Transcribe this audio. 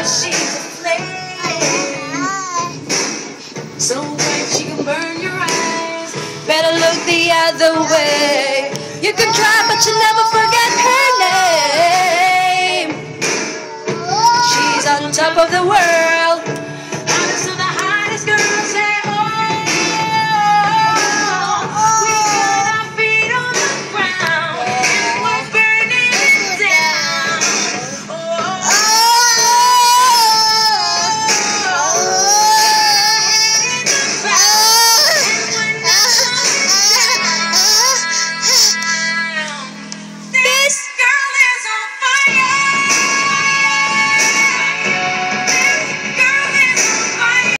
but she's a flame. So bright she can burn your eyes. Better look the other way. You can try, but you never forget her name. She's on top of the world.